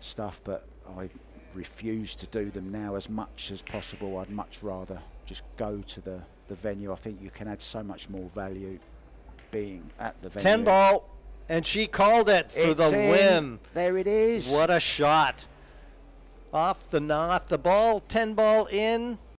stuff, but I refuse to do them now as much as possible. I'd much rather just go to the, the venue. I think you can add so much more value being at the venue. 10 ball, and she called it for It's the in. win. There it is. What a shot. Off the knot, the ball, 10 ball in.